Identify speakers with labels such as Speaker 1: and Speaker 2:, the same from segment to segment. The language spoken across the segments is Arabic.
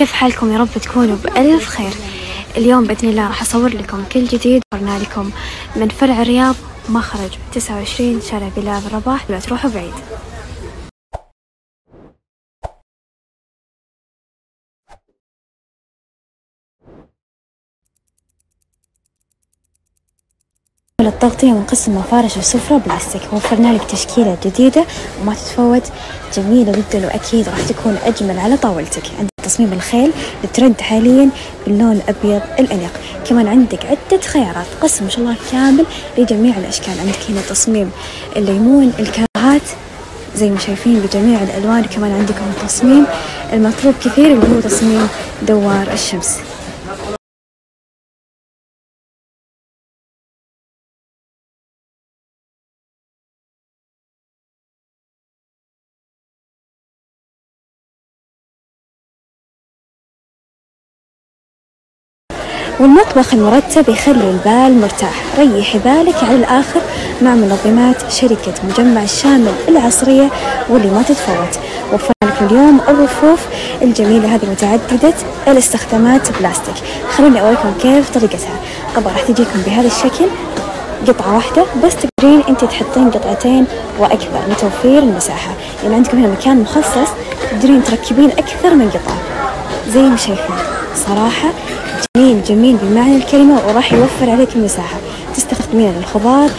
Speaker 1: كيف حالكم؟ يا رب تكونوا بألف خير. اليوم بإذن الله راح أصور لكم كل جديد قرنا لكم من فرع الرياض مخرج 29 شارع بلال رباح. لا تروحوا بعيد. التغطية من قسم مفارش السفرة بلاستيك. وفرنا لك تشكيلة جديدة وما تتفوت. جميلة جدا وأكيد راح تكون أجمل على طاولتك. تصميم الخيل الترند حاليا باللون الأبيض الأنيق كمان عندك عدة خيارات قسم ما شاء الله كامل لجميع الأشكال. عندك هنا تصميم الليمون الكراهات زي ما شايفين بجميع الألوان. كمان عندكم تصميم المطلوب كثير اللي هو تصميم دوار الشمس. والمطبخ المرتب يخلي البال مرتاح. ريحي بالك على الآخر مع منظمات شركة مجمع الشامل العصرية واللي ما تتفوت وفر لكم اليوم الرفوف الجميلة هذه متعددة الاستخدامات بلاستيك. خلوني أوريكم كيف طريقتها. طبعا راح تجيكم بهذا الشكل. قطعة واحدة بس تقدرين انت تحطين قطعتين وأكثر لتوفير المساحة. يعني عندكم هنا مكان مخصص تقدرين تركبين أكثر من قطعة. زي ما شايفين؟ صراحة جميل جميل بمعنى الكلمة وراح يوفر عليك المساحة. تستخدمين الخضار.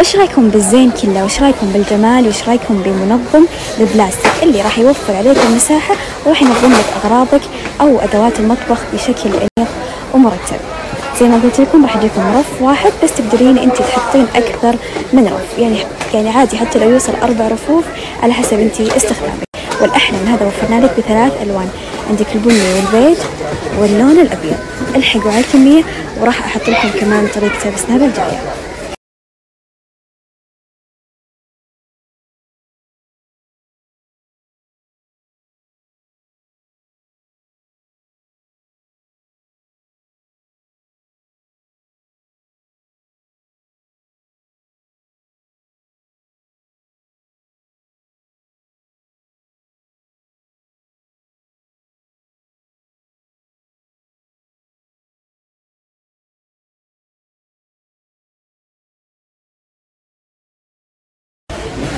Speaker 1: وش رأيكم بالزين كله؟ وش رأيكم بالجمال؟ وش رأيكم بمنظم البلاستيك اللي راح يوفر عليك المساحة وراح ينظم لك أغراضك أو أدوات المطبخ بشكل أنيق ومرتب؟ زي ما قلت لكم راح يجيكم رف واحد بس تقدرين انت تحطين أكثر من رف. يعني يعني عادي حتى لو يوصل أربع رفوف على حسب انت استخدامك. والأحلى من هذا وفرنا لك بثلاث ألوان. عندك البني والبيج واللون الأبيض. ألحقوا على الكمية وراح أحط لكم كمان طريقته بسناب الجاية.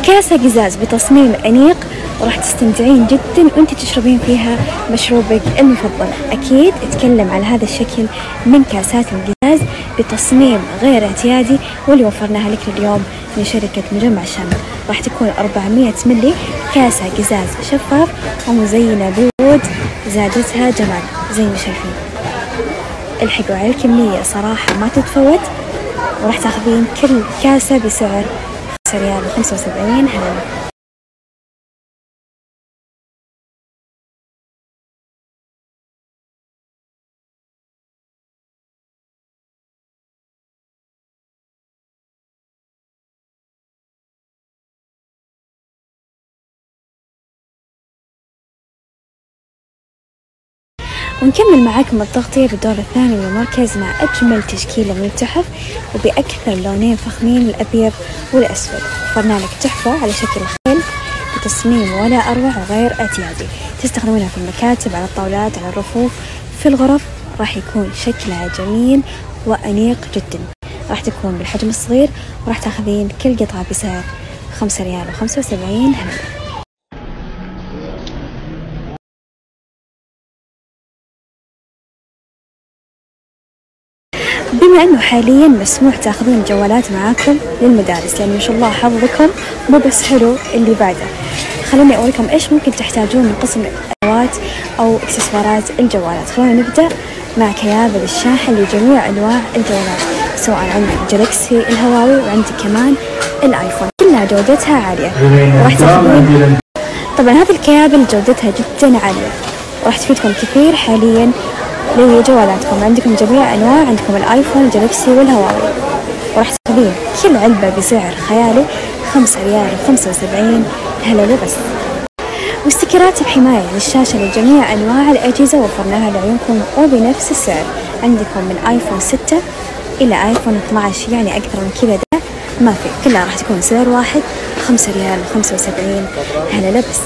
Speaker 1: كاسة قزاز بتصميم أنيق وراح تستمتعين جدا وأنت تشربين فيها مشروبك المفضل. أكيد اتكلم على هذا الشكل من كاسات القزاز بتصميم غير اعتيادي واللي وفرناها لك اليوم من شركة مجمع الشامل راح تكون 400 ملي كاسة قزاز شفاف ومزينة بورود زادتها جمال. زي ما شايفين؟ الحقوا على الكمية صراحة ما تتفوت وراح تاخذين كل كاسة بسعر ريال خمسة وسبعين ونكمل معاكم التغطية في الدور الثاني المركز مع أجمل تشكيلة من التحف وبأكثر لونين فخمين الأبيض والأسود. وفرنا لك تحفة على شكل خيل بتصميم ولا أروع وغير اعتيادي تستخدمونها في المكاتب على الطاولات على الرفوف. في الغرف راح يكون شكلها جميل وأنيق جدا. راح تكون بالحجم الصغير وراح تاخذين كل قطعة بسعر خمسة ريال وخمسة وسبعين هللة بما أنه حاليا مسموح تأخذون جوالات معاكم للمدارس يعني ما شاء الله حظكم مو بس حلو اللي بعده. خلوني اوريكم إيش ممكن تحتاجون من قسم الأدوات أو إكسسوارات الجوالات. خلونا نبدأ مع كيابل الشاحن لجميع أنواع الجوالات سواء عندك جالكسي الهواوي وعندك كمان الآيفون. كلها جودتها عالية. طبعا هذه الكيابل جودتها جدا عالية. راح تفيدكم كثير حاليا. لجوالاتكم عندكم جميع أنواع عندكم الآيفون الجالكسي والهواوي. وراح تاخذين كل علبة بسعر خيالي خمسة ريال وخمسة وسبعين. هللة بس؟ واستكرات بحماية للشاشة لجميع أنواع الأجهزة وفرناها لعيونكم وبنفس السعر. عندكم من آيفون 6 إلى آيفون 12 يعني أكثر من كذا. ده ما في كلها راح تكون سعر واحد خمسة ريال وخمسة وسبعين. هللة بس؟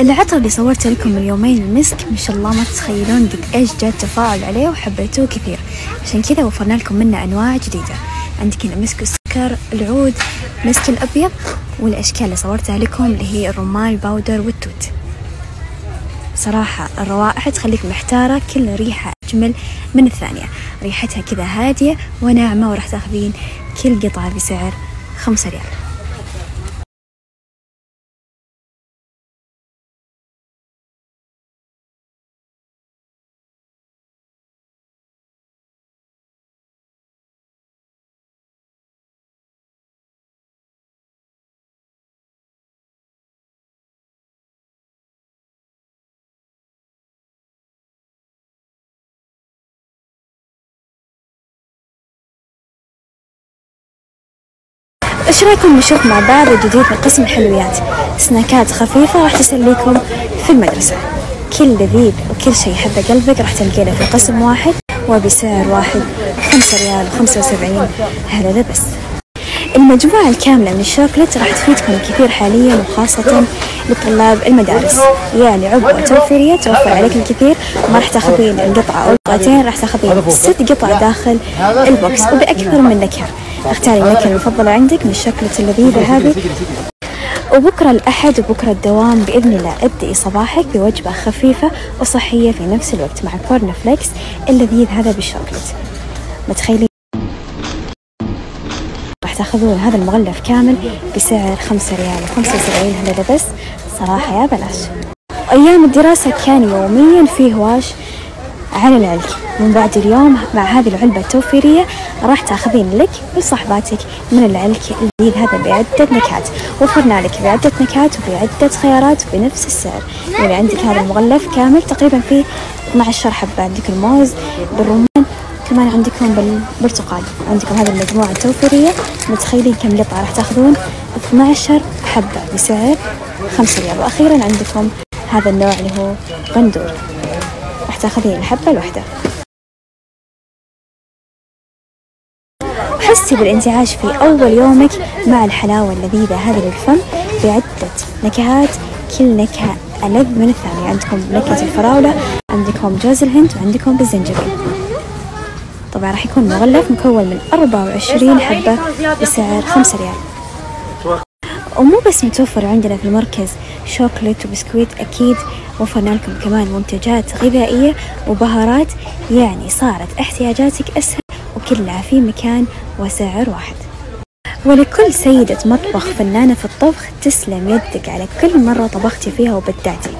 Speaker 1: العطر اللي صورته لكم من يومين المسك ما شاء الله ما تتخيلون قد إيش جاء تفاعل عليه وحبيتوه كثير. عشان كذا وفرنا لكم منه أنواع جديدة. عندك هنا مسك السكر العود مسك الأبيض والأشكال اللي صورتها لكم اللي هي الرمان الباودر والتوت. صراحة الروائح تخليك محتارة كل ريحة أجمل من الثانية. ريحتها كذا هادية وناعمة وراح تاخذين كل قطعة بسعر خمسة ريال. إيش رأيكم نشوف مع بعض الجديد من قسم الحلويات؟ سناكات خفيفة راح تسليكم في المدرسة. كل لذيذ وكل شيء يحبه قلبك راح تلقينه في قسم واحد وبسعر واحد. خمسة ريال وخمسة وسبعين. هذا بس المجموعة الكاملة من الشوكولات راح تفيدكم كثير حاليا وخاصة لطلاب المدارس. يعني عبوة توفيرية توفر عليك الكثير ما راح تاخذين القطعة أو قطعتين راح تاخذين ست قطع داخل البوكس وبأكثر من نكهة اختاري النكهة المفضلة عندك من الشوكولاتة اللذيذة هذه. وبكرة الأحد وبكرة الدوام بإذن الله ابدئي صباحك بوجبة خفيفة وصحية في نفس الوقت مع corn flakes اللذيذ هذا بالشوكولات متخيلين؟ راح تأخذون هذا المغلف كامل بسعر خمسة ريال وخمسة وسبعين هذا بس. صراحة يا بلاش. أيام الدراسة كان يوميا فيه هواش على العلك من بعد اليوم مع هذه العلبة التوفيرية راح تاخذين لك ولصاحباتك من العلك اللذيذ هذا بعدة نكهات. وفرنا لك بعدة نكهات وبعدة خيارات بنفس السعر. يعني عندك هذا المغلف كامل تقريبا فيه 12 حبة. عندك الموز بالرمان كمان عندكم بالبرتقال. عندكم هذه المجموعة التوفيرية. متخيلين كم قطعة راح تاخذون؟ 12 حبة بسعر 5 ريال. وأخيرا عندكم هذا النوع اللي هو بندور. راح تاخذين الحبة الواحدة حسي بالانتعاش في أول يومك مع الحلاوة اللذيذة هذه للفم بعدة نكهات كل نكهة ألذ من الثانية. عندكم نكهة الفراولة عندكم جوز الهند وعندكم بالزنجبيل. طبعا راح يكون مغلف مكون من 24 حبة بسعر 5 ريال. ومو بس متوفر عندنا في المركز. شوكولات وبسكويت أكيد وفرنا لكم كمان منتجات غذائية وبهارات. يعني صارت احتياجاتك أسهل وكلها في مكان وسعر واحد. ولكل سيدة مطبخ فنانة في الطبخ تسلم يدك على كل مرة طبختي فيها وبدعتي.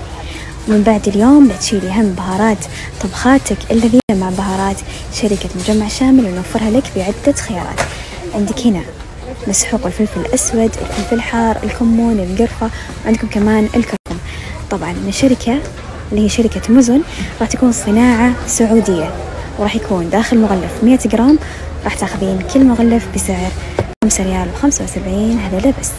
Speaker 1: من بعد اليوم لا تشيلي هم بهارات طبخاتك اللذيذة مع بهارات. شركة مجمع شامل ونوفرها لك بعدة خيارات. عندك هنا مسحوق الفلفل الأسود الفلفل الحار الكمون القرفة وعندكم كمان الكركم. طبعا من شركة اللي هي شركة مزن راح تكون صناعة سعودية. وراح يكون داخل مغلف 100 جرام راح تاخذين كل مغلف بسعر 5 ريال و75 هذا لا بس